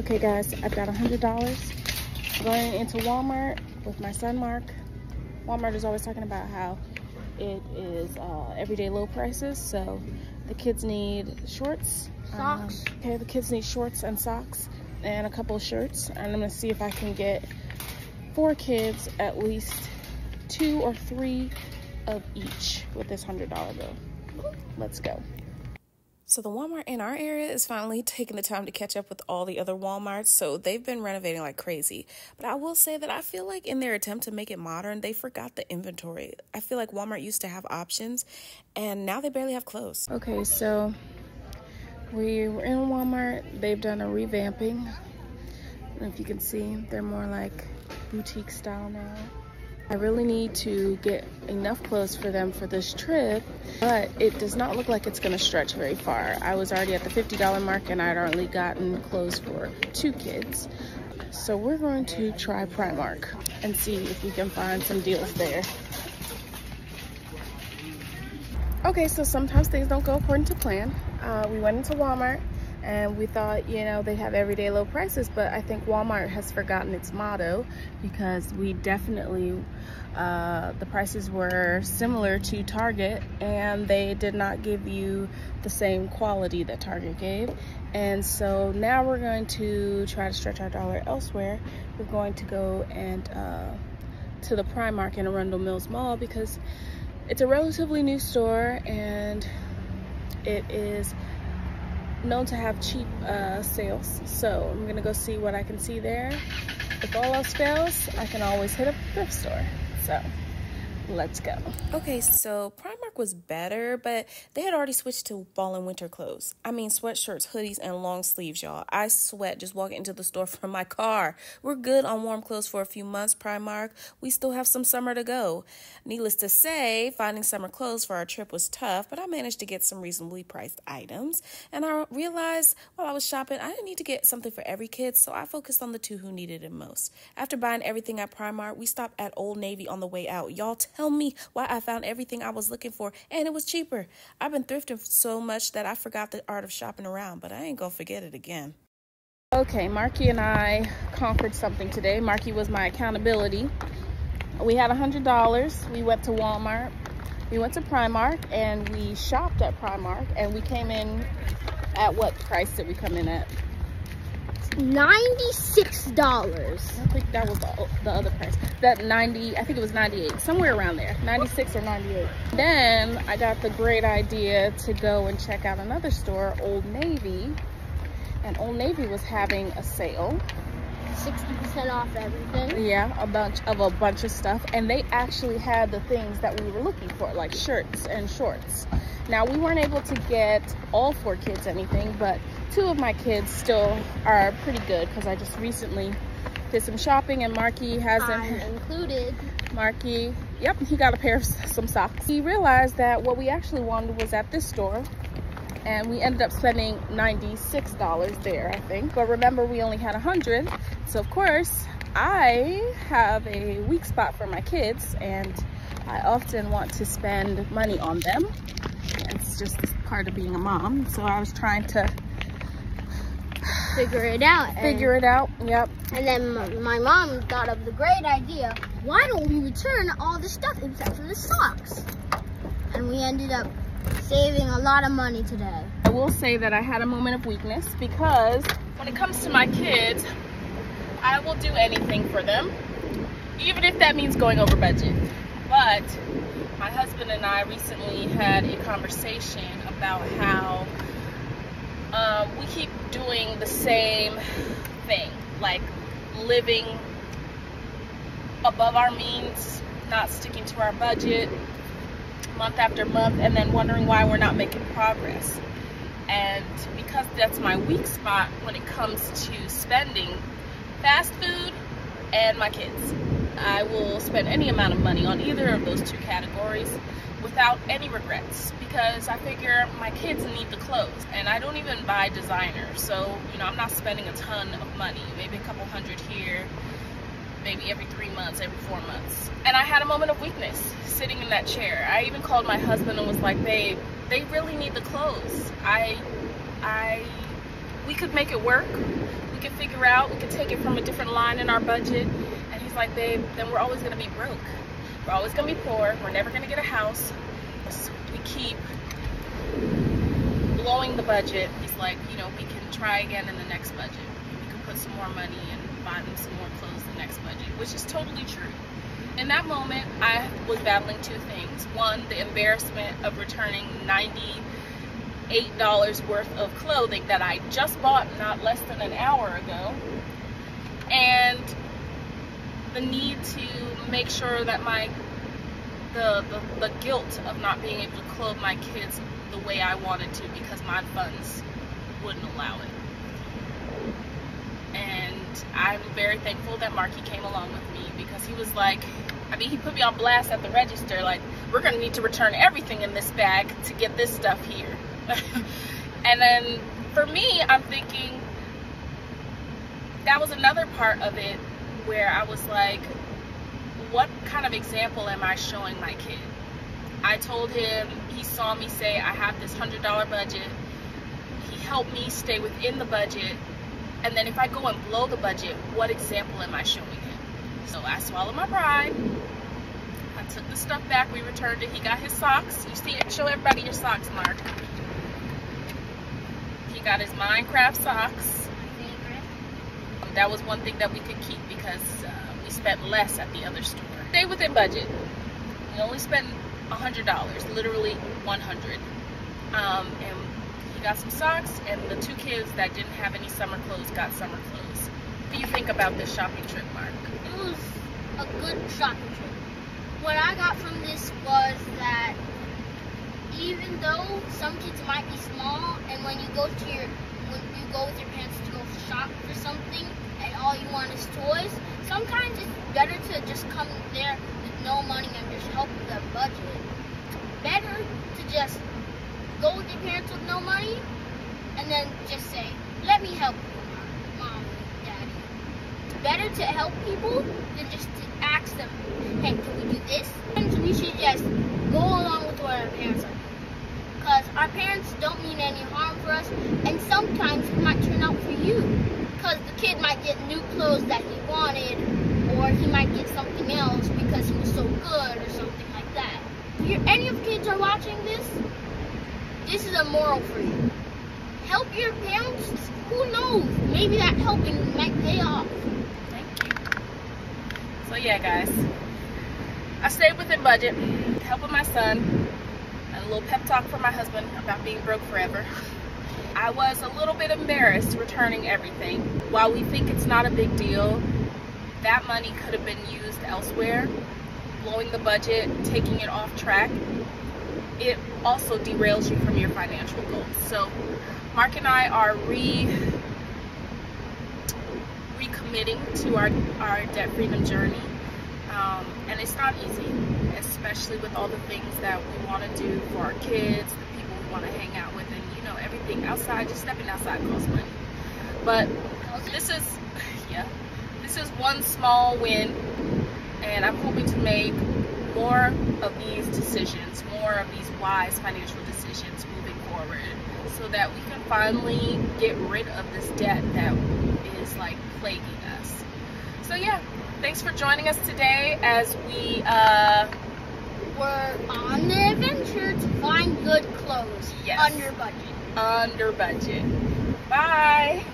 Okay guys, I've got a $100 going into Walmart with my son Mark. Walmart is always talking about how it is uh, everyday low prices. So the kids need shorts. Socks. Um, okay, the kids need shorts and socks and a couple of shirts. And I'm gonna see if I can get four kids at least two or three of each with this $100 bill. Let's go. So the Walmart in our area is finally taking the time to catch up with all the other Walmarts. So they've been renovating like crazy. But I will say that I feel like in their attempt to make it modern, they forgot the inventory. I feel like Walmart used to have options and now they barely have clothes. Okay, so we were in Walmart. They've done a revamping. if you can see, they're more like boutique style now. I really need to get enough clothes for them for this trip, but it does not look like it's gonna stretch very far. I was already at the $50 mark and I'd already gotten clothes for two kids. So we're going to try Primark and see if we can find some deals there. Okay, so sometimes things don't go according to plan. Uh, we went into Walmart and we thought you know they have everyday low prices but i think walmart has forgotten its motto because we definitely uh, the prices were similar to target and they did not give you the same quality that target gave. And so now we're going to try to stretch our dollar elsewhere. We're going to go and uh, to the primark in arundel mills mall because it's a relatively new store and it is known to have cheap uh, sales. So I'm gonna go see what I can see there. If all else fails, I can always hit a thrift store. So let's go. Okay, so Primark was better, but they had already switched to fall and winter clothes. I mean, sweatshirts, hoodies, and long sleeves, y'all. I sweat just walking into the store from my car. We're good on warm clothes for a few months, Primark. We still have some summer to go. Needless to say, finding summer clothes for our trip was tough, but I managed to get some reasonably priced items. And I realized while I was shopping, I didn't need to get something for every kid, so I focused on the two who needed it most. After buying everything at Primark, we stopped at Old Navy on the way out. Y'all tell me why I found everything I was looking for and it was cheaper. I've been thrifting so much that I forgot the art of shopping around, but I ain't gonna forget it again. Okay, Marky and I conquered something today. Marky was my accountability. We had a $100. We went to Walmart. We went to Primark and we shopped at Primark and we came in at what price did we come in at? $96. I think that was the, the, other price. That 90, I think it was 98, somewhere around there, 96 or 98. Then I got the great idea to go and check out another store, Old Navy. And Old Navy was having a sale. 60% off everything. Yeah, a bunch of a bunch of stuff. And they actually had the things that we were looking for, like shirts and shorts. Now we weren't able to get all four kids anything, but two of my kids still are pretty good because I just recently did some shopping and Marky hasn't I'm included. Marky, yep, he got a pair of some socks. He realized that what we actually wanted was at this store and we ended up spending $96 there, I think. But remember, we only had 100 So of course, I have a weak spot for my kids and I often want to spend money on them. It's just part of being a mom. So I was trying to figure it out. Figure it out, yep. And then my mom thought of the great idea, why don't we return all the stuff except for the socks? And we ended up saving a lot of money today. I will say that I had a moment of weakness because when it comes to my kids, I will do anything for them, even if that means going over budget. But my husband and I recently had a conversation about how um, we keep doing the same thing, like living above our means, not sticking to our budget month after month, and then wondering why we're not making progress. And because that's my weak spot when it comes to spending fast food and my kids. I will spend any amount of money on either of those two categories without any regrets because I figure my kids need the clothes and I don't even buy designer so you know I'm not spending a ton of money maybe a couple hundred here months every four months and I had a moment of weakness sitting in that chair I even called my husband and was like babe they really need the clothes I I we could make it work we could figure out, we could take it from a different line in our budget. And he's like, babe, then we're always gonna be broke. We're always gonna be poor. We're never gonna get a house. We keep blowing the budget. He's like, you know, we can try again in the next budget. We can put some more money and buy them some more clothes next budget, which is totally true. In that moment, I was battling two things. One, the embarrassment of returning 98 dollars worth of clothing that I just bought not less than an hour ago, and the need to make sure that my the, the, the guilt of not being able to clothe my kids the way I wanted to because my funds wouldn't allow it. And I'm very thankful that Marky came along with me because he was like, I mean, he put me on blast at the register, like, we're to need to return everything in this bag to get this stuff here. and then for me, I'm thinking that was another part of it where I was like, what kind of example am I showing my kid? I told him, he saw me say, I have this $100 budget. He helped me stay within the budget. And then if I go and blow the budget, what example am I showing him? So I swallowed my pride. I took the stuff back. We returned it. He got his socks. You see, it? show everybody your socks, Mark. He got his Minecraft socks. That was one thing that we could keep because uh, we spent less at the other store. Stay within budget. We only spent $100, literally 100 um, He got some socks, and the two kids that didn't have any summer clothes got summer clothes. What do you think about this shopping trip, Mark? It was a good shopping trip. What I got from this was that even though some kids might be small, and when you go to your when you go with your parents to go shop for something, and all you want is toys, sometimes it's better to just come there with no money and just help with the budget. Better to just go with your parents with no money, and then just say, "Let me help you, mom, daddy." Better to help people than just to ask them, "Hey, can we do this?" And we should just go along with what our parents are because our parents don't mean any harm for us, and sometimes it might turn out for you. Because the kid might get new clothes that he wanted, or he might get something else because he was so good, or something like that. If any of kids are watching this, this is a moral for you. Help your parents. Who knows? Maybe that helping might pay off. Thank you. So yeah, guys, I stayed within budget, helping my son a little pep talk for my husband about being broke forever. I was a little bit embarrassed returning everything. While we think it's not a big deal, that money could have been used elsewhere, blowing the budget, taking it off track. It also derails you from your financial goals. So Mark and I are re recommitting to our, our debt freedom journey. Um, and it's not easy, especially with all the things that we want to do for our kids, the people we want to hang out with, and you know, everything outside, just stepping outside costs money. But this is, yeah, this is one small win, and I'm hoping to make more of these decisions, more of these wise financial decisions moving forward, so that we can finally get rid of this debt that is like plaguing us. So yeah, thanks for joining us today as we uh, were on the adventure to find good clothes Yes. under budget. under budget. Bye.